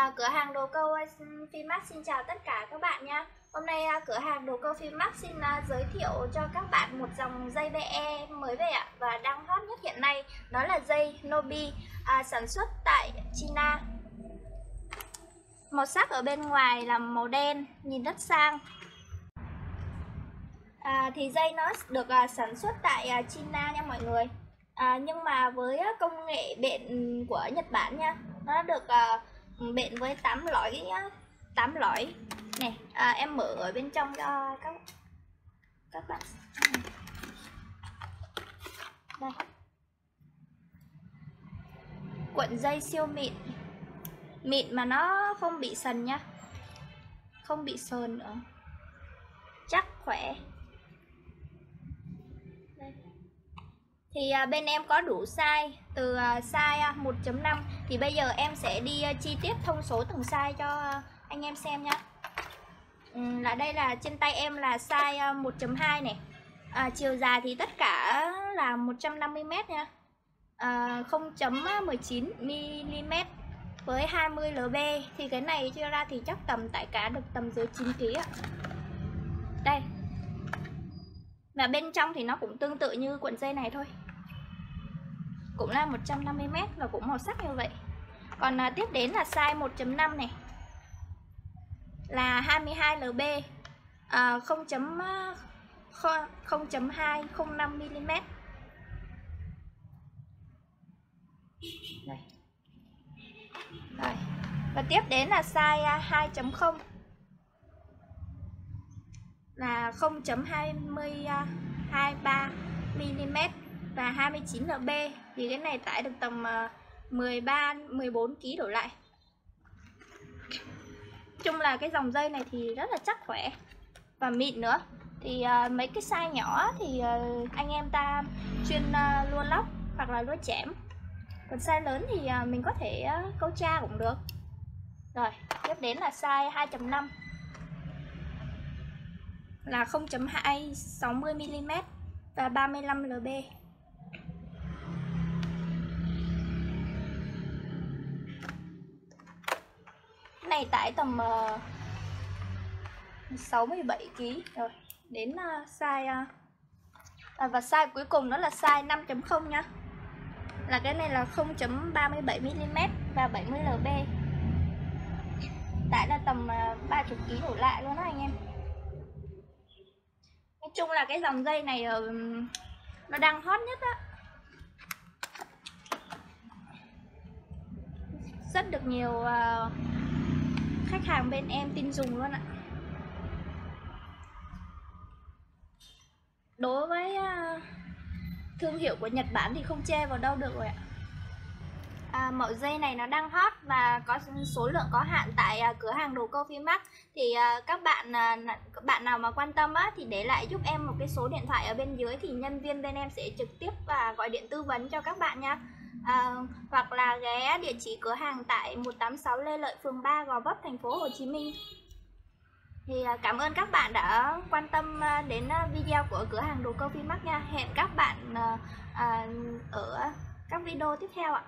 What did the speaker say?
À, cửa hàng đồ câu à, Fimax xin chào tất cả các bạn nhé Hôm nay à, cửa hàng đồ câu Fimax xin à, giới thiệu cho các bạn một dòng dây VE mới về ạ Và đang hot nhất hiện nay đó là dây Nobi à, sản xuất tại China. Màu sắc ở bên ngoài là màu đen, nhìn rất sang. À, Thì dây nó được à, sản xuất tại à, China nha mọi người. À, Nhưng mà với à, công nghệ bện của Nhật Bản nha Nó được à, bệnh với 8 lõi 8 lõi. Này à, em mở ở bên trong cho các các bạn đây. Cuộn dây siêu mịn. Mịn mà nó không bị sần nhá không bị sờn nữa. Chắc khỏe. Thì à, bên em có đủ size từ à, size à, 1.5 thì bây giờ em sẽ đi chi tiết thông số từng size cho anh em xem nhé ừ, là đây là trên tay em là size 1.2 này. À, chiều dài thì tất cả là 150m nha. À, 0.19 mm với 20 lb thì cái này chưa ra thì chắc tầm tại cá được tầm dưới 9 kg ạ. Đây. Và bên trong thì nó cũng tương tự như cuộn dây này thôi cũng là 150m và cũng màu sắc như vậy. Còn à, tiếp đến là size 1.5 này. Là 22 lb à, 0.205mm à, đây. Rồi. và tiếp đến là size à, 2.0 là 0.23 mm và 29 lb thì cái này tải được tầm 13 14 kg đổ lại. Chung là cái dòng dây này thì rất là chắc khỏe. Và mịn nữa. Thì uh, mấy cái size nhỏ thì uh, anh em ta chuyên ờ, uh, lua lóc hoặc là lua chẻm còn size lớn thì uh, mình có thể uh, câu tra cũng được. Rồi tiếp đến là size 2.5 là 0.2 60mm và 35 lb này tải tầm uh, 67 kg rồi đến uh, size uh, à, và size cuối cùng đó là size 5.0 nha. Là cái này là 0.37 mm và 70 lb tải là tầm uh, 30 kg đổ lại luôn đó anh em. Nói chung là cái dòng dây này uh, nó đang hot nhất á. Rất được nhiều uh, khách hàng bên em tin dùng luôn ạ. Đối với à, thương hiệu của Nhật Bản thì không chê vào đâu được rồi ạ. À, mẫu dây này nó đang hot và có số lượng có hạn tại à, cửa hàng đồ câu Max. Thì à, các bạn à, các bạn nào mà quan tâm á, thì để lại giúp em một cái số điện thoại ở bên dưới thì nhân viên bên em sẽ trực tiếp và gọi điện tư vấn cho các bạn nha à, hoặc là ghé địa chỉ cửa hàng tại 186 Lê Lợi phường 3 Gò Vấp thành phố Hồ Chí Minh. Thì à, cảm ơn các bạn đã quan tâm à, đến à, video của cửa hàng đồ câu Vinmax nha. Hẹn các bạn à, à, ở các video tiếp theo ạ.